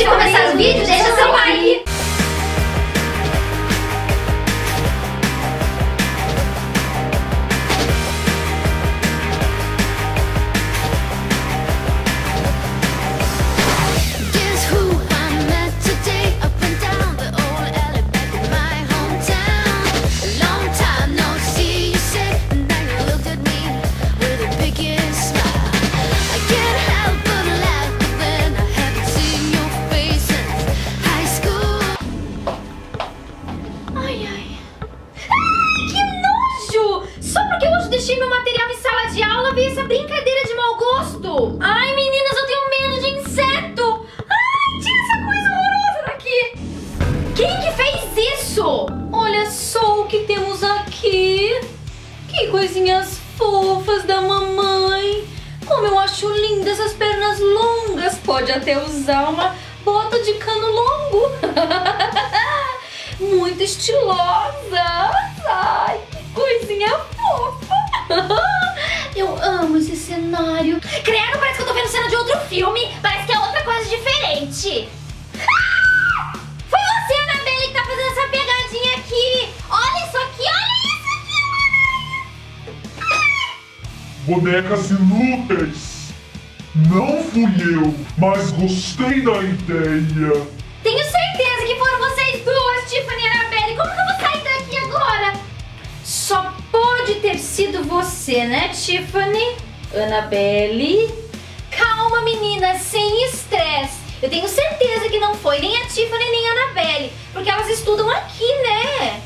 de começar os vídeos, deixa seu like. Coisinhas fofas da mamãe. Como eu acho lindas essas pernas longas. Pode até usar uma bota de cano longo. Muito estilosa. Ai, que coisinha fofa. Eu amo esse cenário. Credo, parece que eu tô vendo cena de outro filme. Parece que é outra coisa diferente. Ah! Bonecas inúteis! Não fui eu, mas gostei da ideia. Tenho certeza que foram vocês duas, Tiffany e Annabelle. Como que eu vou sair daqui agora? Só pode ter sido você, né, Tiffany? Annabelle? Calma, menina, sem estresse. Eu tenho certeza que não foi nem a Tiffany nem a Annabelle, porque elas estudam aqui, né?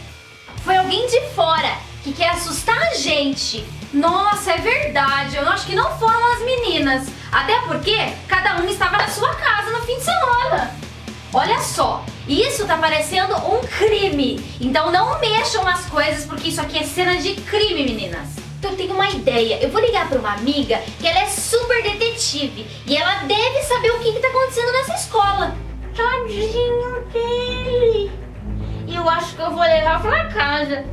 Foi alguém de fora que quer assustar a gente. Nossa, é verdade. Eu acho que não foram as meninas. Até porque cada uma estava na sua casa no fim de semana. Olha só, isso tá parecendo um crime. Então não mexam nas coisas porque isso aqui é cena de crime, meninas. Eu tenho uma ideia. Eu vou ligar para uma amiga que ela é super detetive e ela deve saber o que, que tá acontecendo nessa escola. Tadinho dele. Eu acho que eu vou levar pra casa.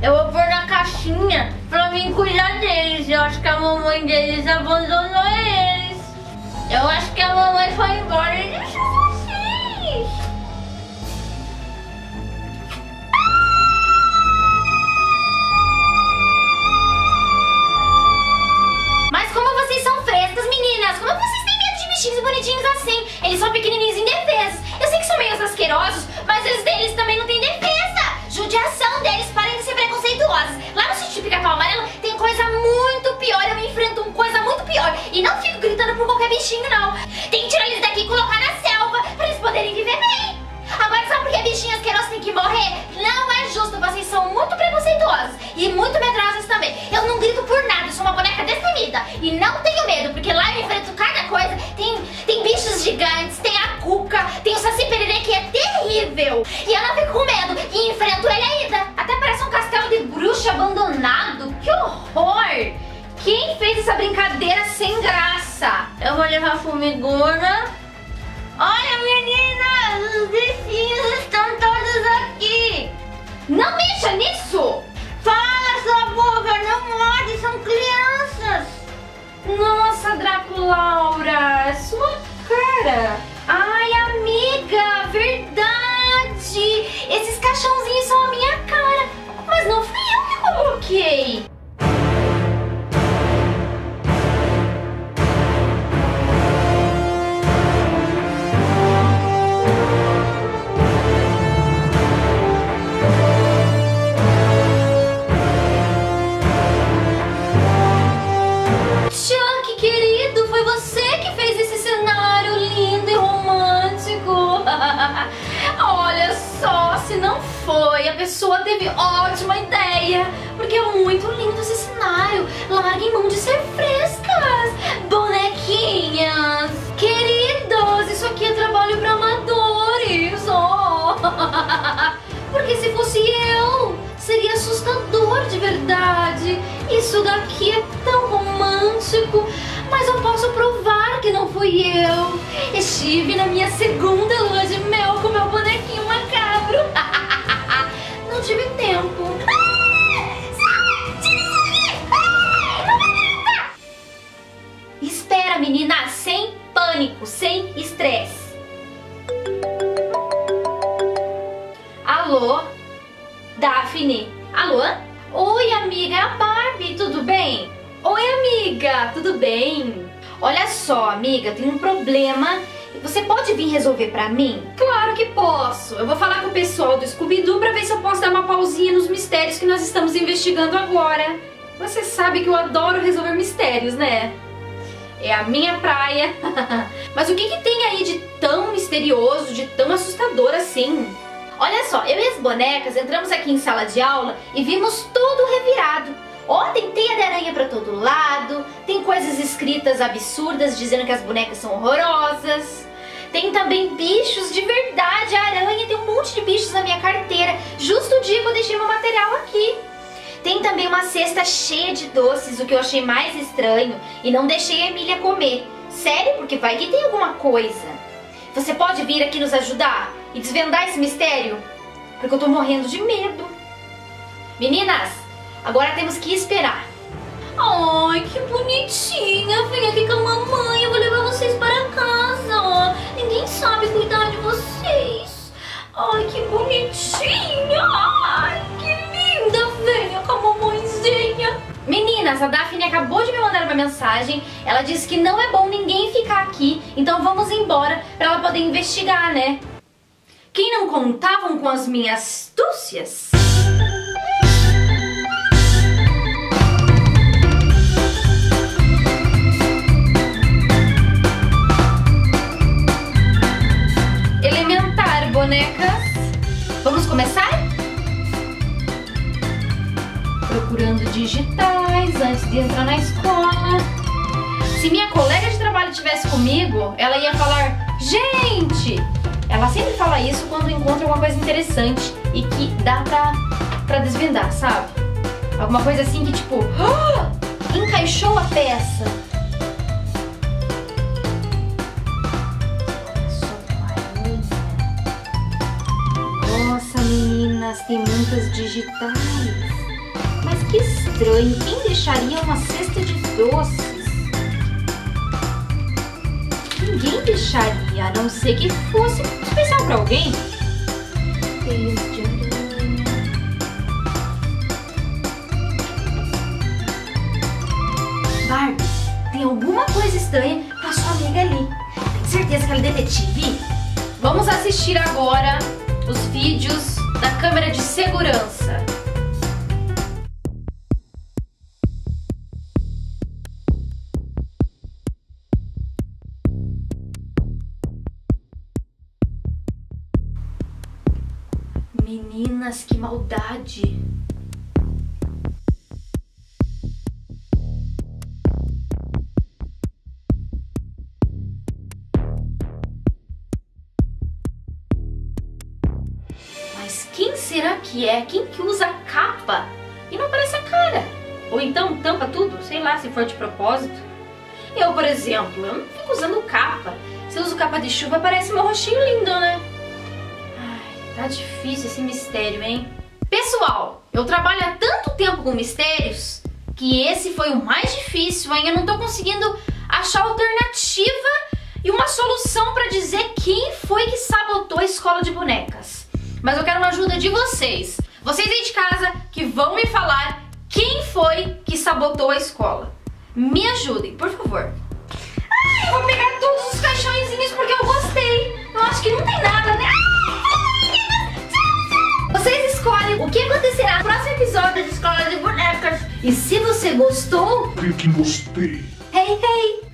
Eu vou pôr na caixinha pra mim cuidar deles. Eu acho que a mamãe deles abandonou eles. Eu acho que a mamãe foi embora e deixou vocês. Mas como vocês são frescas, meninas? Como vocês têm medo de bichinhos bonitinhos assim? Eles são pequenininhos e indefesos. Eu sei que são meio asquerosos, mas eles deles também não têm defesa. Judiação deles, parem de preconceituosos. Lá no sítio Pica-Pau Amarelo tem coisa muito pior. Eu enfrento uma coisa muito pior. E não fico gritando por qualquer bichinho, não. Tem que tirar eles daqui e colocar na selva pra eles poderem viver bem. Agora, sabe por que bichinho asqueroso tem que morrer? Não é justo, vocês são muito preconceituosos e muito medrosas também. Eu não grito por nada, eu sou uma boneca destemida. E não tenho medo, porque lá eu enfrento cada coisa. Tem, tem bichos gigantes, tem a cuca, tem o saci pererê que é terrível. E eu não fico com abandonado. Que horror! Quem fez essa brincadeira sem graça? Eu vou levar a fumigura. Olha, meninas, os bichinhos estão Olha só, se não foi, a pessoa teve ótima ideia. Porque é muito lindo esse cenário. Larguem mão de ser frescas. Bonequinhas. Queridos, isso aqui é trabalho para amadores. Oh. Porque se fosse eu, seria assustador de verdade. Isso daqui é tão romântico, mas eu posso provar que não fui eu. Estive na minha segunda Alô, Daphne. Alô? Oi, amiga é a Barbie, tudo bem? Oi, amiga, tudo bem? Olha só, amiga, tem um problema. Você pode vir resolver pra mim? Claro que posso. Eu vou falar com o pessoal do Scooby-Doo pra ver se eu posso dar uma pausinha nos mistérios que nós estamos investigando agora. Você sabe que eu adoro resolver mistérios, né? É a minha praia. Mas o que, que tem aí de tão misterioso, de tão assustador assim? Olha só, eu e as bonecas entramos aqui em sala de aula e vimos tudo revirado. Ó, tem teia de aranha pra todo lado, tem coisas escritas absurdas dizendo que as bonecas são horrorosas. Tem também bichos de verdade, aranha, tem um monte de bichos na minha carteira, justo o dia que eu deixei meu material aqui. Tem também uma cesta cheia de doces, o que eu achei mais estranho, e não deixei a Emília comer. Sério, porque vai que tem alguma coisa. Você pode vir aqui nos ajudar e desvendar esse mistério? Porque eu tô morrendo de medo. Meninas, agora temos que esperar. Ai, que bonitinha. Vem aqui com a mamãe, eu vou levar vocês para casa. Ninguém sabe cuidar de vocês. Ai, que bonitinha. Ai, que linda. Venha com a mamãezinha. Meninas, a Daphne acabou de me mandar uma mensagem. Ela disse que não é bom ninguém ficar aqui, então vamos embora para ela poder investigar, né? Quem não contavam com as minhas astúcias? Elementar, bonecas. Vamos começar? Procurando digitais antes de entrar na escola. Se minha colega de trabalho estivesse comigo, ela ia falar: Gente! Ela sempre fala isso quando encontra alguma coisa interessante e que dá pra, pra desvendar, sabe? Alguma coisa assim que tipo, "Ah! encaixou a peça. Nossa, meninas, tem muitas digitais. Mas que estranho, quem deixaria uma cesta de doces? Ninguém deixaria, a não ser que fosse especial pra alguém. Barbie, tem alguma coisa estranha com a sua amiga ali. Tem certeza que ela é detetive? Vamos assistir agora os vídeos da câmera de segurança. Meninas, que maldade! Mas quem será que é? Quem que usa capa e não aparece a cara? Ou então tampa tudo, sei lá, se for de propósito. Eu, por exemplo, eu não fico usando capa. Se eu uso capa de chuva, parece meu rostinho lindo, né? Tá difícil esse mistério, hein? Pessoal, eu trabalho há tanto tempo com mistérios que esse foi o mais difícil, hein? Eu não tô conseguindo achar alternativa e uma solução pra dizer quem foi que sabotou a escola de bonecas. Mas eu quero uma ajuda de vocês. Vocês aí de casa que vão me falar quem foi que sabotou a escola. Me ajudem, por favor. Ai, eu vou pegar todos os caixõezinhos porque eu gostei. E se você gostou, Clique em gostei. hey, hey,